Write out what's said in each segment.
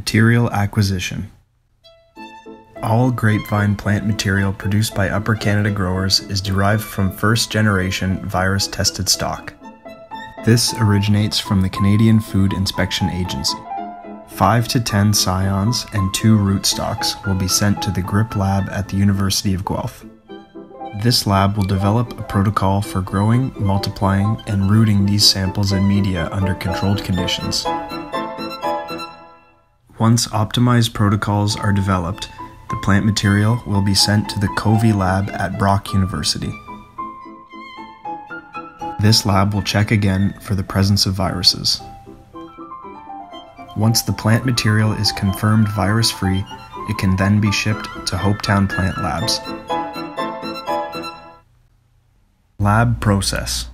Material acquisition. All grapevine plant material produced by Upper Canada growers is derived from first generation virus tested stock. This originates from the Canadian Food Inspection Agency. 5 to 10 scions and 2 rootstocks will be sent to the GRIP lab at the University of Guelph. This lab will develop a protocol for growing, multiplying, and rooting these samples in media under controlled conditions. Once optimized protocols are developed, the plant material will be sent to the Covey lab at Brock University. This lab will check again for the presence of viruses. Once the plant material is confirmed virus free, it can then be shipped to Hopetown Plant Labs. Lab Process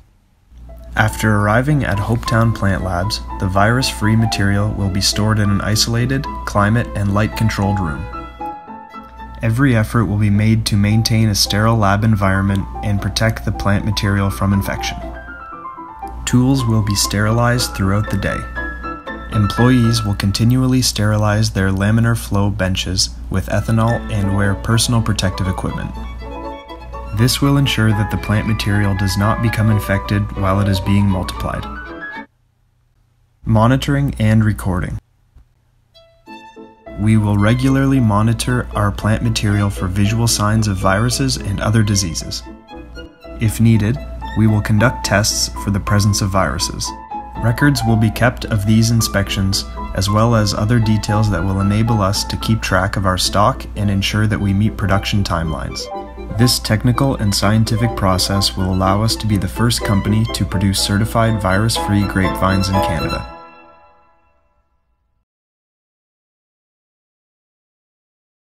after arriving at Hopetown Plant Labs, the virus free material will be stored in an isolated, climate, and light controlled room. Every effort will be made to maintain a sterile lab environment and protect the plant material from infection. Tools will be sterilized throughout the day. Employees will continually sterilize their laminar flow benches with ethanol and wear personal protective equipment. This will ensure that the plant material does not become infected while it is being multiplied. Monitoring and recording. We will regularly monitor our plant material for visual signs of viruses and other diseases. If needed, we will conduct tests for the presence of viruses. Records will be kept of these inspections, as well as other details that will enable us to keep track of our stock and ensure that we meet production timelines. This technical and scientific process will allow us to be the first company to produce certified virus free grapevines in Canada.